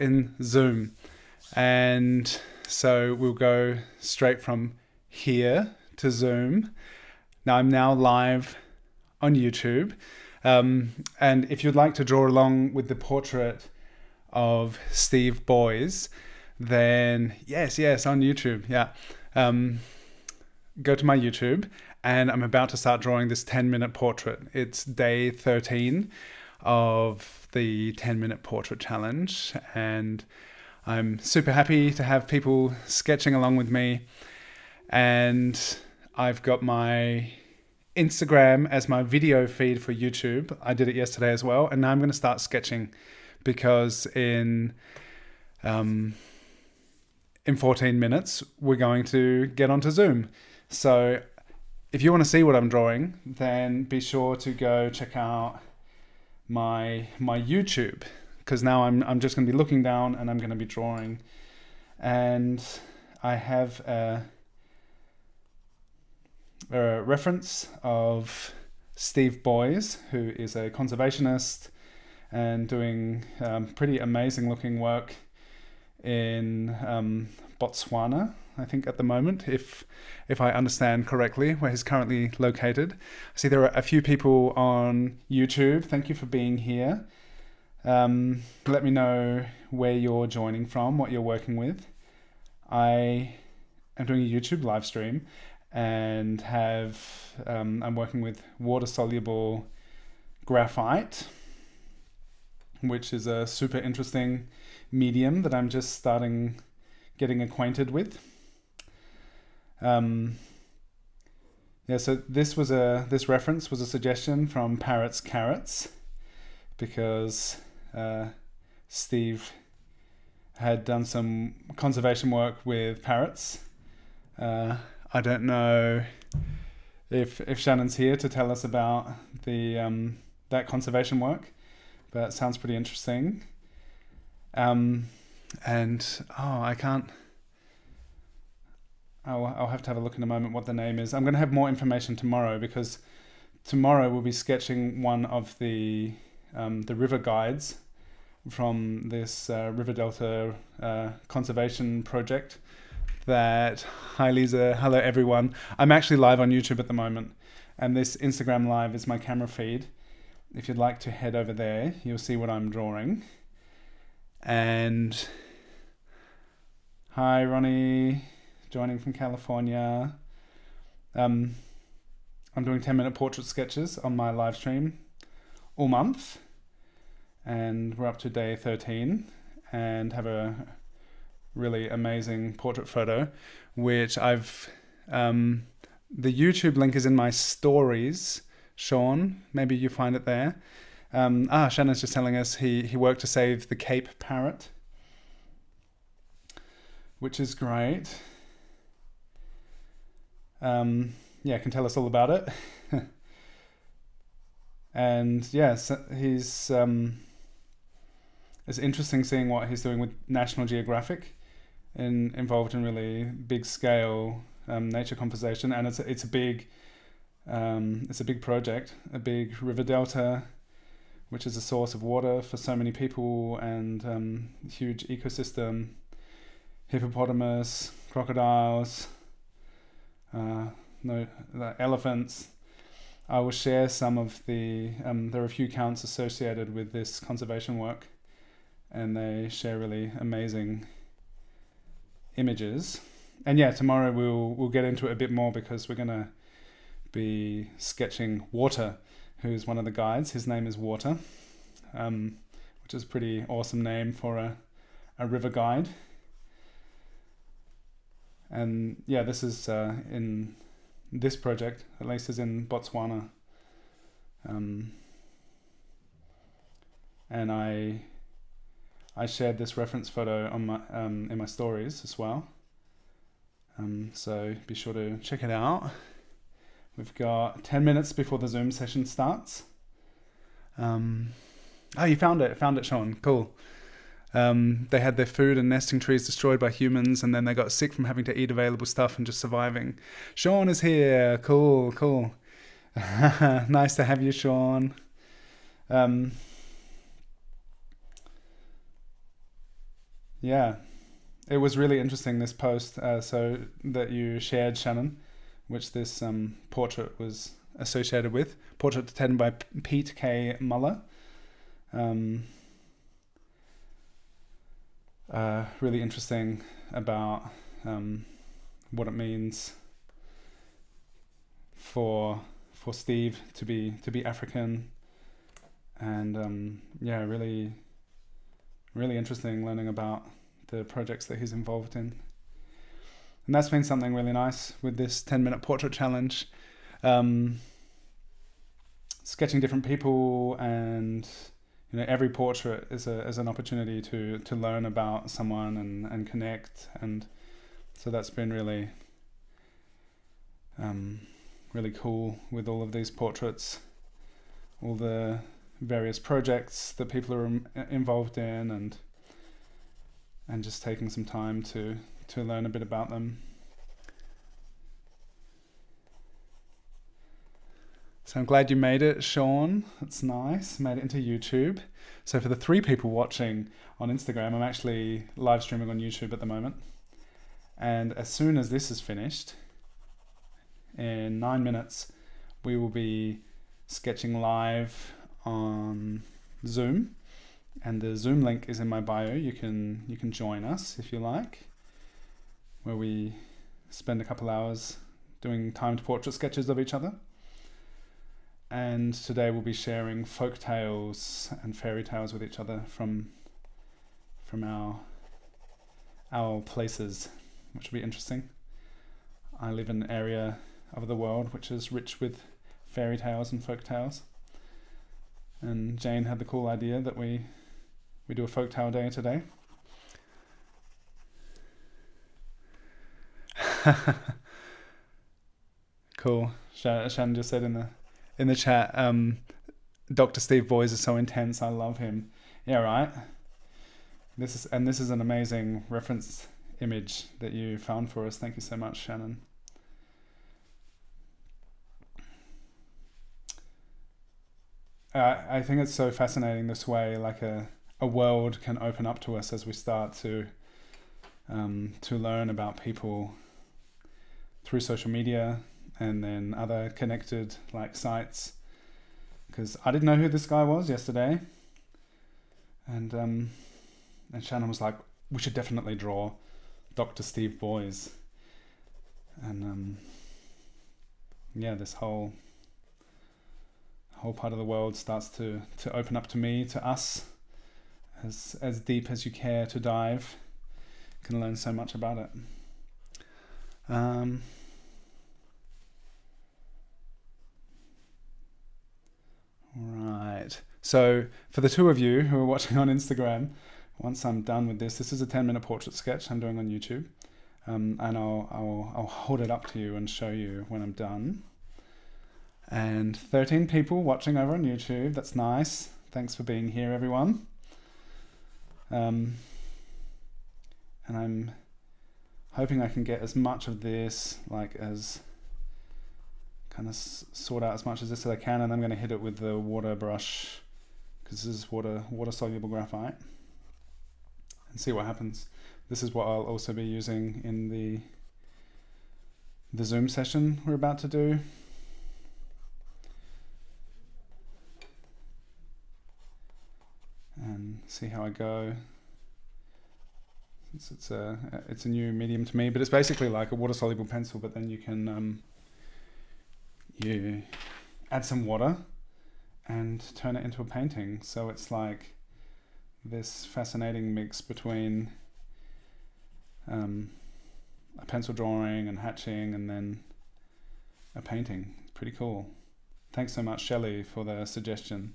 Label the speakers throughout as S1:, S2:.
S1: in Zoom. And so we'll go straight from here to Zoom. Now I'm now live on YouTube. Um, and if you'd like to draw along with the portrait of Steve Boyes, then yes, yes, on YouTube. Yeah. Um, go to my YouTube and I'm about to start drawing this 10 minute portrait. It's day 13 of the 10 minute portrait challenge, and I'm super happy to have people sketching along with me. And I've got my Instagram as my video feed for YouTube. I did it yesterday as well, and now I'm going to start sketching because in um, in 14 minutes we're going to get onto Zoom. So if you want to see what I'm drawing, then be sure to go check out my my YouTube because now I'm I'm just going to be looking down and I'm going to be drawing, and I have a, a reference of Steve Boyes, who is a conservationist and doing um, pretty amazing looking work in um, Botswana I think, at the moment, if if I understand correctly, where he's currently located. I see there are a few people on YouTube. Thank you for being here. Um, let me know where you're joining from, what you're working with. I am doing a YouTube live stream and have um, I'm working with water soluble graphite, which is a super interesting medium that I'm just starting getting acquainted with. Um, yeah, so this was a this reference was a suggestion from Parrots Carrots because uh, Steve had done some conservation work with parrots. Uh, I don't know if if Shannon's here to tell us about the um, that conservation work, but it sounds pretty interesting. Um, and oh, I can't. I'll, I'll have to have a look in a moment what the name is. I'm going to have more information tomorrow because tomorrow we'll be sketching one of the um, the river guides from this uh, River Delta uh, conservation project. That hi Lisa, hello everyone. I'm actually live on YouTube at the moment, and this Instagram live is my camera feed. If you'd like to head over there, you'll see what I'm drawing. And hi Ronnie joining from California. Um, I'm doing 10 minute portrait sketches on my live stream all month, and we're up to day 13 and have a really amazing portrait photo, which I've. Um, the YouTube link is in my stories, Sean. Maybe you find it there. Um, ah, Shannon's just telling us he, he worked to save the Cape parrot, which is great um, yeah, can tell us all about it. and yeah, so he's um, it's interesting seeing what he's doing with National Geographic, in, involved in really big scale um, nature conservation, and it's a, it's a big um, it's a big project, a big river delta, which is a source of water for so many people and um, huge ecosystem, hippopotamus, crocodiles, uh, no, the elephants. I will share some of the, um, there are a few counts associated with this conservation work, and they share really amazing images. And yeah, tomorrow we'll we'll get into it a bit more because we're gonna be sketching Water, who's one of the guides. His name is Water, um, which is a pretty awesome name for a, a river guide and yeah, this is uh, in this project, at least is in Botswana. Um, and I I shared this reference photo on my um, in my stories as well. Um, so be sure to check it out. We've got ten minutes before the Zoom session starts. Um, oh, you found it! Found it, Sean. Cool. Um, they had their food and nesting trees destroyed by humans, and then they got sick from having to eat available stuff and just surviving. Sean is here. Cool, cool. nice to have you, Sean. Um, yeah, it was really interesting this post. Uh, so that you shared, Shannon, which this um, portrait was associated with. Portrait taken by Pete K. Muller. Um, uh, really interesting about um, what it means for for Steve to be to be African, and um, yeah, really, really interesting learning about the projects that he's involved in. And that's been something really nice with this 10 minute portrait challenge. Um, sketching different people and you know every portrait is a is an opportunity to to learn about someone and and connect and so that's been really um, really cool with all of these portraits all the various projects that people are involved in and and just taking some time to to learn a bit about them. So I'm glad you made it, Sean. It's nice. Made it into YouTube. So for the three people watching on Instagram, I'm actually live streaming on YouTube at the moment. And as soon as this is finished, in nine minutes, we will be sketching live on Zoom and the Zoom link is in my bio. You can you can join us if you like, where we spend a couple hours doing timed portrait sketches of each other. And today we'll be sharing folk tales and fairy tales with each other from from our our places, which will be interesting. I live in an area of the world which is rich with fairy tales and folk tales. And Jane had the cool idea that we we do a folk tale day today. cool. Shannon just said in the in the chat, um, Dr. Steve Boyes is so intense. I love him. Yeah, right. This is and this is an amazing reference image that you found for us. Thank you so much, Shannon. Uh, I think it's so fascinating this way, like a a world can open up to us as we start to um, to learn about people through social media and then other connected like sites. Because I didn't know who this guy was yesterday, and um, and Shannon was like, "We should definitely draw Dr. Steve Boyes," and um, yeah, this whole whole part of the world starts to to open up to me, to us as as deep as you care to dive. You can learn so much about it. Um, right. So for the two of you who are watching on Instagram, once I'm done with this, this is a 10 minute portrait sketch I'm doing on YouTube. Um, and I'll, I'll, I'll hold it up to you and show you when I'm done. And 13 people watching over on YouTube. That's nice. Thanks for being here, everyone. Um, and I'm hoping I can get as much of this, like as kind of sort out as much as this as I can, and I'm going to hit it with the water brush because this is water water soluble graphite, and see what happens. This is what I'll also be using in the the Zoom session we're about to do. and see how I go. It's, it's a it's a new medium to me, but it's basically like a water soluble pencil. But then you can um, you add some water and turn it into a painting. So it's like this fascinating mix between um, a pencil drawing and hatching, and then a painting. It's pretty cool. Thanks so much, Shelley, for the suggestion.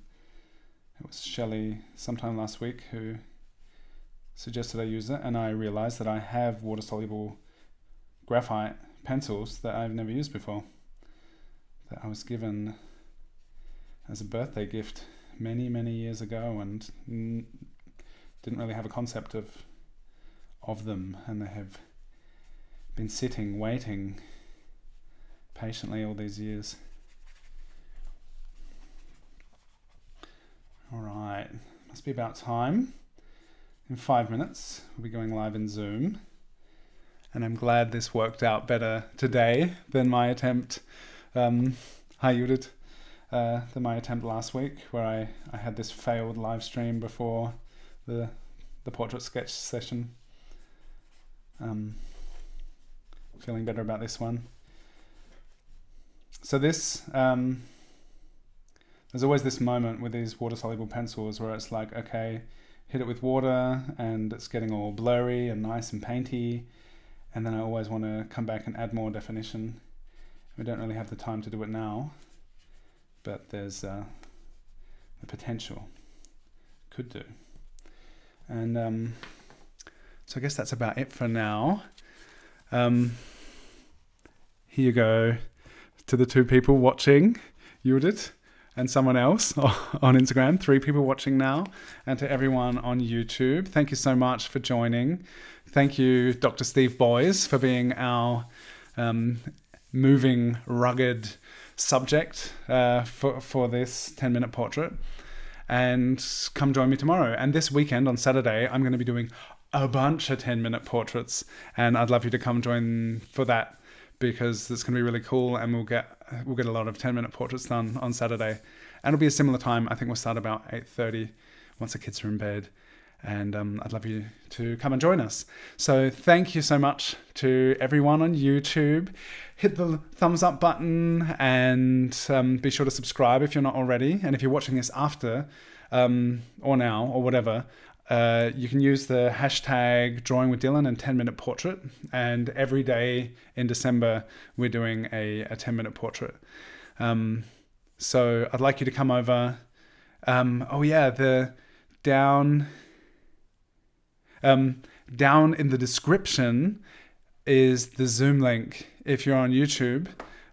S1: It was Shelley sometime last week who suggested I use it, and I realized that I have water soluble graphite pencils that I've never used before, that I was given as a birthday gift many, many years ago, and didn't really have a concept of of them, and they have been sitting, waiting patiently all these years. All right, must be about time. in five minutes. We'll be going live in Zoom. And I'm glad this worked out better today than my attempt. Um, hi, Judith. Uh, than my attempt last week, where I, I had this failed live stream before the the portrait sketch session. Um, feeling better about this one. So this, um, there's always this moment with these water soluble pencils where it's like, okay, hit it with water and it's getting all blurry and nice and painty. And then I always want to come back and add more definition. We don't really have the time to do it now, but there's uh, the potential. Could do. And um, so I guess that's about it for now. Um, here you go to the two people watching, Judith and someone else on Instagram, three people watching now, and to everyone on YouTube. Thank you so much for joining. Thank you, Dr. Steve Boyes, for being our um, moving, rugged subject uh, for, for this 10 minute portrait. And come join me tomorrow. And this weekend on Saturday, I'm going to be doing a bunch of 10 minute portraits. And I'd love you to come join for that because it's going to be really cool and we'll get we'll get a lot of 10 minute portraits done on Saturday. And it'll be a similar time. I think we'll start about 8.30 once the kids are in bed. And um, I'd love you to come and join us. So thank you so much to everyone on YouTube. Hit the thumbs up button and um, be sure to subscribe if you're not already. And if you're watching this after um, or now or whatever, uh, you can use the hashtag drawing with Dylan and 10 minute portrait. And every day in December, we're doing a, a 10 minute portrait. Um, so I'd like you to come over. Um, oh, yeah, the down. Um, down in the description is the Zoom link if you're on YouTube.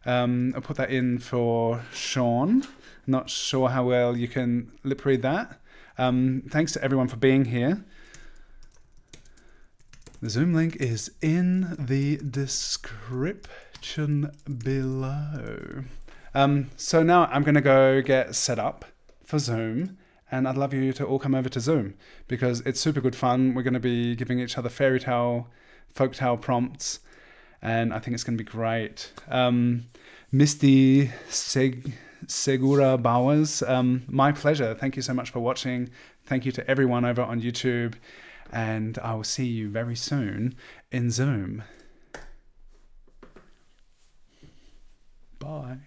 S1: Um, I'll put that in for Sean. Not sure how well you can lip read that. Um, thanks to everyone for being here. The Zoom link is in the description below. Um, so now I'm going to go get set up for Zoom, and I'd love you to all come over to Zoom because it's super good fun. We're going to be giving each other fairy tale, folk tale prompts, and I think it's going to be great. Um, Misty Seg. Segura Bowers. Um, my pleasure. Thank you so much for watching. Thank you to everyone over on YouTube. And I will see you very soon in Zoom. Bye.